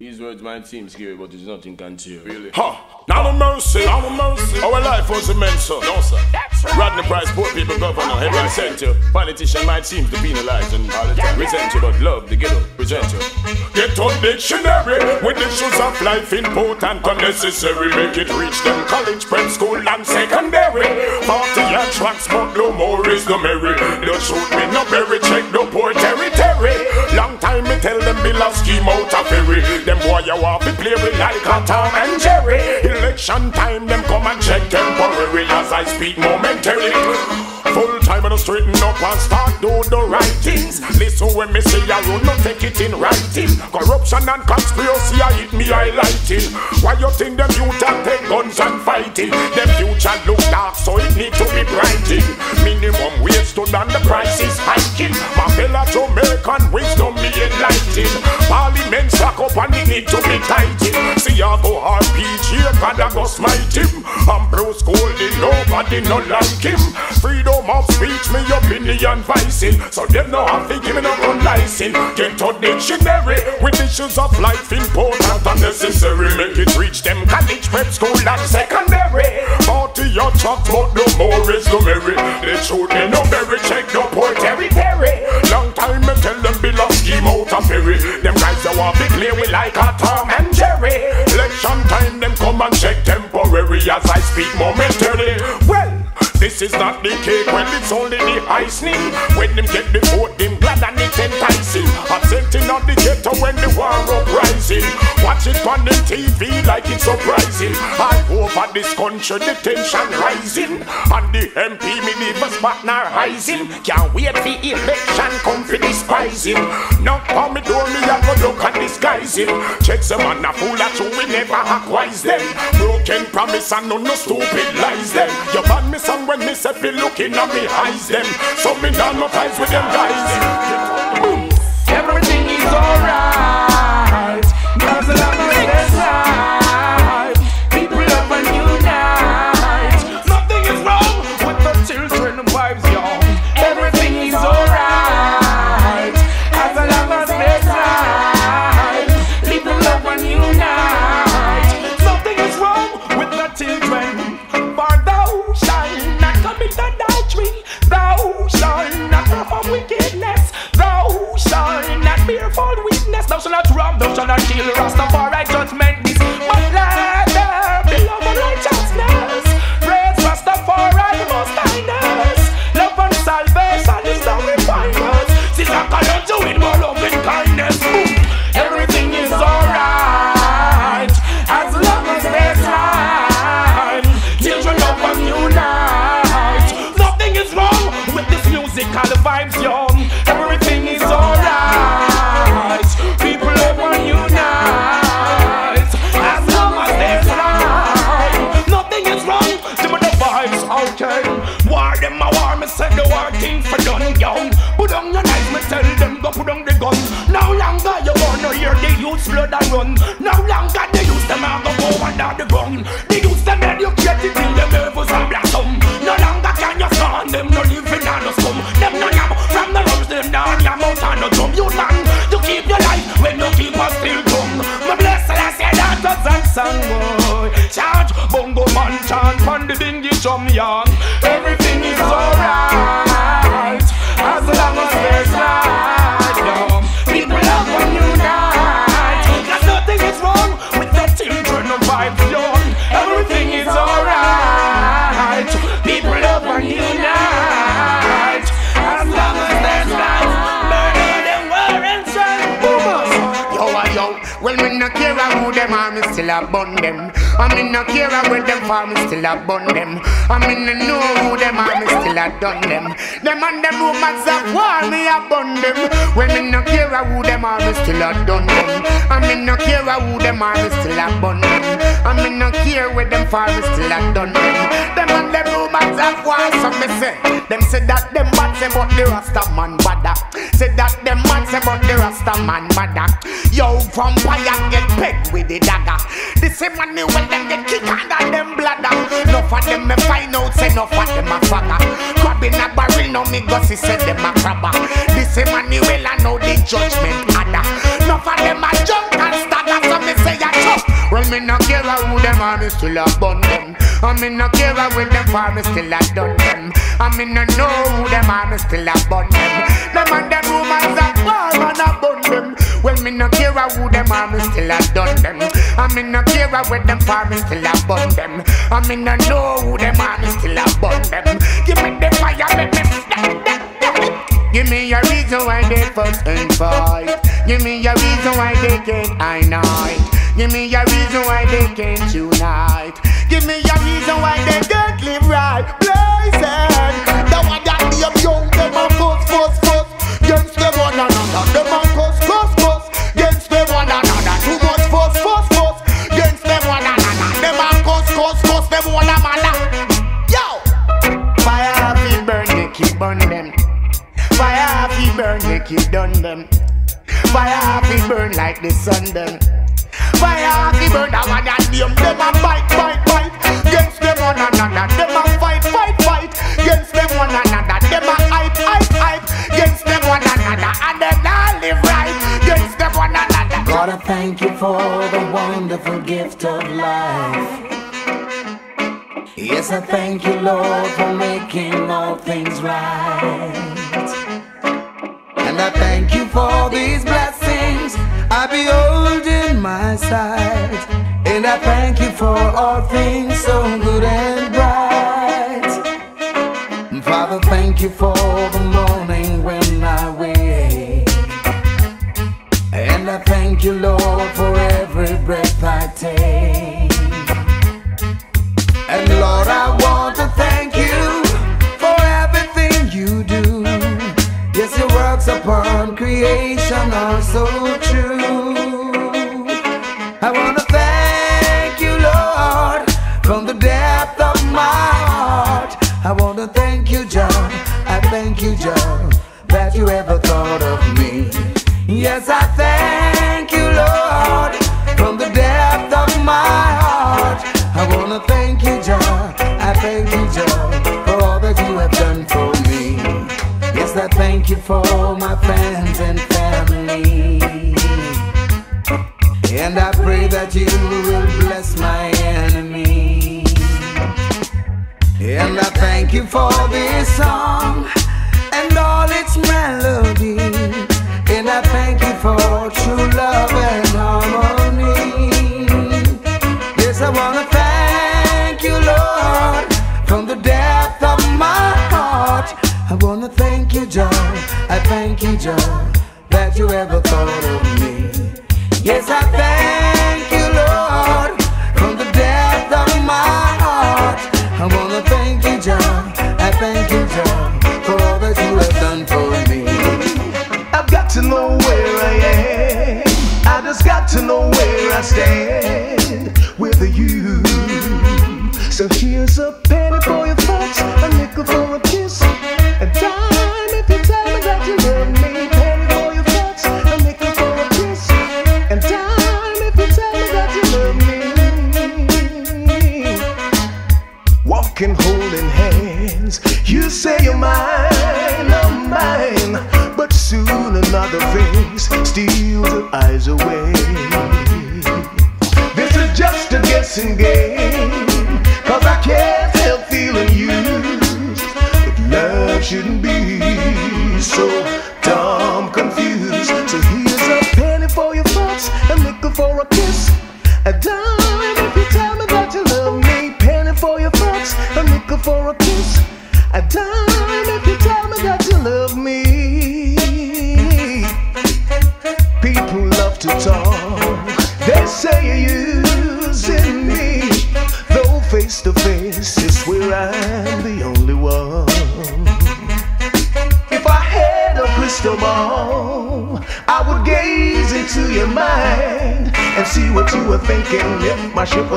These words might seem scary, but it's nothing can cheer. Really? Huh? Now no mercy, now no mercy. Our life was immense, sir. No, sir. That's right. Rodney Price, poor people governor, heaven sent you. Politician might seem to penalize and all the time resent you, but love the ghetto, present you. Ghetto dictionary with the shoes of life important and necessary. Make it reach them college, prep school, and secondary. 40 year tracks, but no more is the merry. Don't shoot me, no berry, check no poor territory. Long time me tell them be a scheme out of ferry. Them boy you want to play with like a Tom and Jerry. Election time them come and check temporary as I speak momentarily. Full time and straighten up and start do the right things. Listen when me say I run, not take it in writing. Corruption and conspiracy, I hit me highlighting. Why you think them youth are take guns and fighting? Them future look dark, so it need to be brighting. Minimum wage stood and the need to be tighten. See I go RPG, God I go smite him. I'm Bruce Golding, nobody no like him. Freedom of speech, me opinion vicing. So them no have to give me no gun license. Ghetto dictionary with issues of life important and necessary. Make it reach them college, prep school and secondary. 40 your truck, but no more is no merry. They shoot me no berry, check want be clear we like a Tom and Jerry. Election time them come and check temporary as I speak momentarily. Well. This is not the cake, well it's only the icing When them get the vote, them glad and it enticing Absenting on the ghetto when the war uprising. Watch it on the TV like it's surprising. All over this country the tension rising. And the MP partner rising. Can't wait for election come for despising Knock on me door me I go look and disguising Check some man a fool at you we never acquise them. Broken promise and no no stupid lies them. You ban me song when me say fi looking at me eyes them. So me not no ties with them guys thou shalt not commit adultery. Thou shalt not perform wickedness. Thou shalt not bear false witness. Thou shalt not rob. Thou shalt not kill. Rastafari judgment No longer you gonna hear the youth blood and run. No longer they use the youth them a go go under the ground. The youth them educated till them levels and blossom. No longer can you stand them, no living on the scum. Them no yam from the rooms, them down yam out on the drum. You land to keep your life when you keep us still come. My blessed I say that was and boy. Chant bongo man chant on the dingy drum young. Everything is alright still a bun them. I me no care where them for, me still a bun them. I me no know who them are, me still a done them. Them and them rumors of war, me a bun them. Well, me no care who them are, me still a done them. I me no care who them are, me still a bun them. I me no care where them for, me still a done them. Them and them rumors of war, so me say. Them say that them bad, say but the Rasta man bada. Say that them mad, say but the Rasta man bada. Yo, vampire get pegged with the dagger. The same money when them get kick under them bladder. Enough of them me find out, say enough of them a fagger. Crab in a barrel, now me see say them a crabber. The same money well I know the judgment adder. Enough of them a junk and stagger, so me say a jump. Well, me no care who them army still a bun them. I me no care when them farm still a done them. I me no know who them army still a bun them. Them and them rumors a war and a bun them. Well me no care who them army still a done them. I me no care when them farm still a burn them. I me no know who them army still a burn them. Give me the fire, let me. Give me a reason why they fuss and fight. Give me a reason why they can't I. Give me a reason why they can't unite. Give me a reason why they can't live right. Blazing. Yes, I thank you, Lord, for making all things right. And I thank you for these blessings I behold in my sight. And I thank you for all things so good and bright. Father, thank you for the morning when I wake. And I thank you, Lord, for every breath I take. Creation are so true. I want to thank you, Lord, from the depth of my heart. I want to thank you, John. I thank you, John, that you ever thought of me. Yes, I thank you, Lord, from the depth of my heart. I want to thank you, John. I thank you, John, for all that you have done for me. Yes, I thank you for my friends and family. And I pray that you will bless my enemy. And I thank you for this song and all its melody. And I thank you for true love and harmony. Stand with you. So here's a penny for your thoughts, a nickel for a kiss, a dime if you tell me that you love me. Penny for your thoughts, a nickel for a kiss, a dime if you tell me that you love me. Walking holding hands, you say you're mine, I'm mine, but soon another face steals your eyes away. Guessing game, cause I can't help feeling used. But love shouldn't be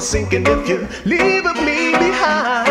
sinking, if you leave me behind,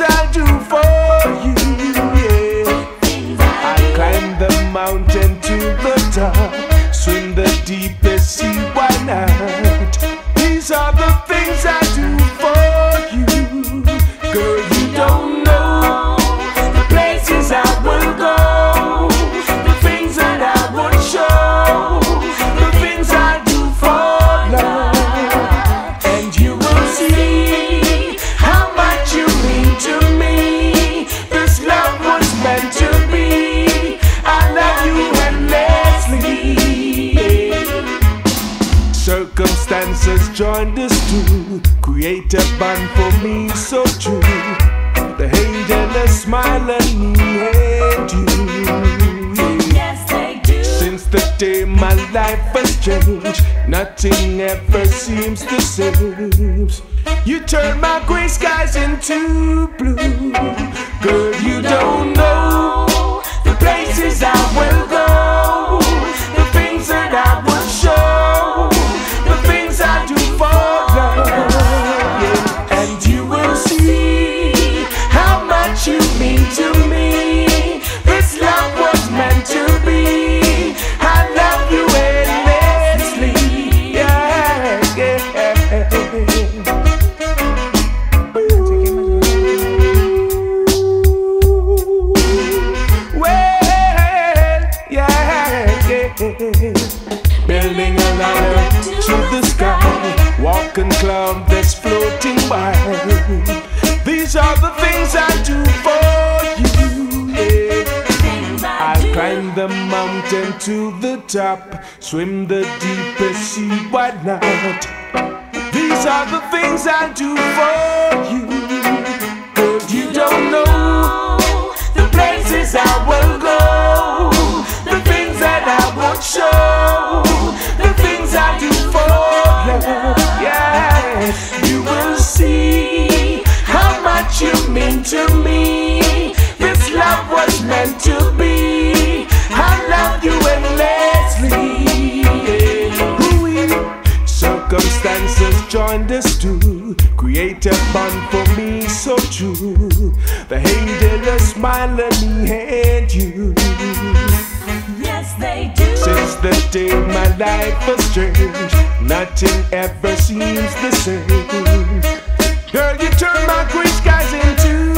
I do life has changed, nothing ever seems the same. You turn my gray skies into blue. Girl, you don't know the places I will go, These are the things I do for you. Yeah. I climb the mountain to the top, swim the deepest sea, why not? These are the things I do for you. But you don't know the places I will go, the things that I would show, the things I do for. Yeah, you see you mean to me. This love was meant to be. I love you endlessly. Ooh-wee. Circumstances joined us to create a bond for me so true. The hate and the smile and me and you. Yes, they do. Since the day my life has changed, nothing ever seems the same. Girl, you turn my gray skies into